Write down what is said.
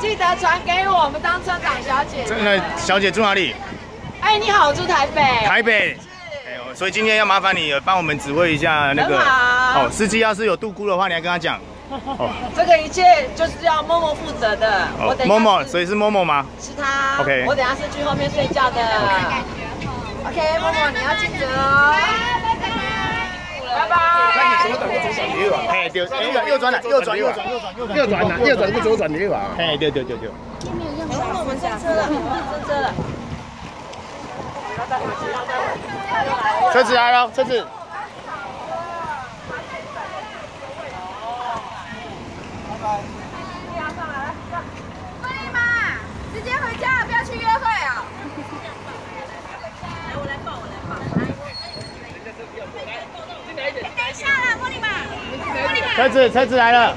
记得传给我，我们当车长小姐。小姐住哪里？哎，你好，我住台北。台北。所以今天要麻烦你帮我们指挥一下那个哦，司机要是有度估的话，你要跟他讲。哦这个一切就是要默默负责的。我哦等一下，Momo，是所以是 Momo 吗？是他。OK 我等下是去后面睡觉的。OK，默默你要记得哦。拜拜。嘿，对，哎，右转了，右转，右转，右转，右转，右转呐，右转不左转右啊。嘿，对对对对。我们上车了，上车了。车子来了，车子。可以吗？直接回家，不要去约会哦。等一下啦，玻璃嘛，玻璃嘛。车子，车子来了。